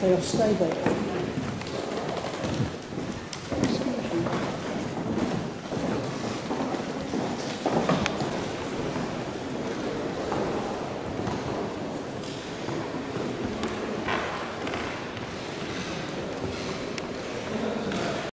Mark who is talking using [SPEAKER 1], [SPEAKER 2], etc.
[SPEAKER 1] 増をしたいだろう。